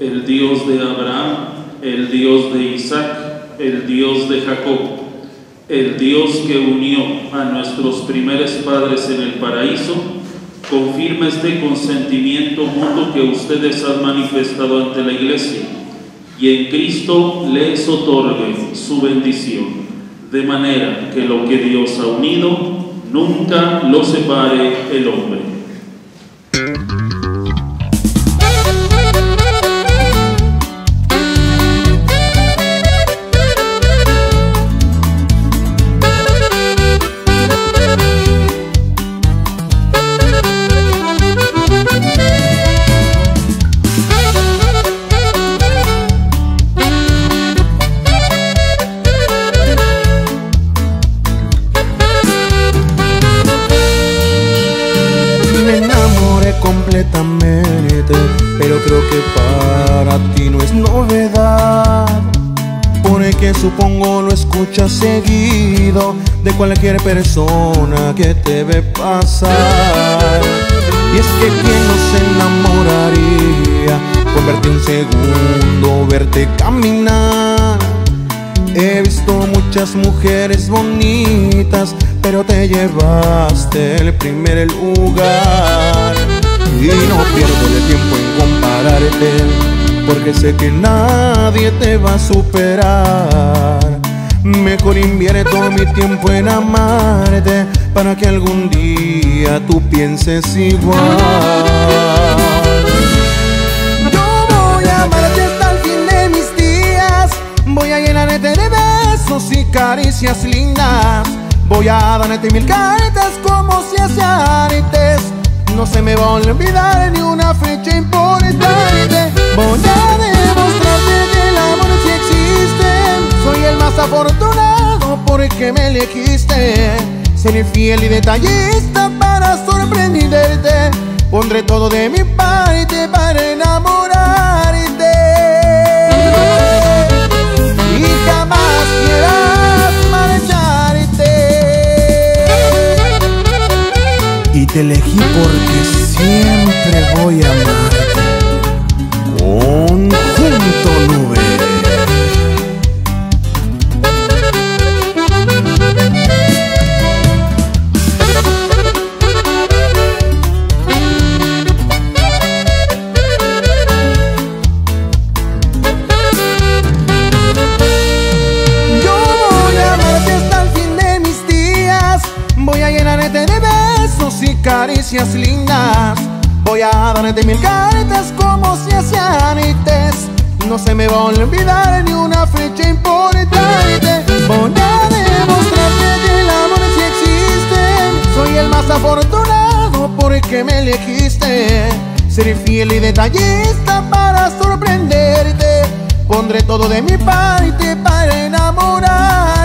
el Dios de Abraham, el Dios de Isaac, el Dios de Jacob, el Dios que unió a nuestros primeros padres en el paraíso, confirma este consentimiento mutuo que ustedes han manifestado ante la Iglesia y en Cristo les otorgue su bendición, de manera que lo que Dios ha unido nunca lo separe el hombre. Completamente, pero creo que para ti no es novedad. Porque supongo lo escuchas seguido de cualquier persona que te ve pasar. Y es que quien no se enamoraría con verte un segundo, verte caminar. He visto muchas mujeres bonitas, pero te llevaste el primer lugar. Y no pierdo el tiempo en compararte, porque sé que nadie te va a superar. Mejor invierto mi tiempo en amarte, para que algún día tú pienses igual. Yo voy a amarte hasta el fin de mis días. Voy a llenarte de besos y caricias lindas. Voy a darte mil cartas como si hace antes. No se me va a olvidar ni una fecha importante. Voy a demostrarte que el amor sí existe. Soy el más afortunado porque me elegiste. Seré fiel y detallista para sorprenderte. Pondré todo de mi parte para enamorarte. Y te elegí porque siempre voy a amarte. Conjunto Llenarte de besos y caricias lindas. Voy a darte mil cartas como si hacía antes. No se me va a olvidar ni una fecha importante. Voy a demostrarte que el amor sí existe. Soy el más afortunado porque me elegiste. Seré fiel y detallista para sorprenderte. Pondré todo de mi parte para enamorar.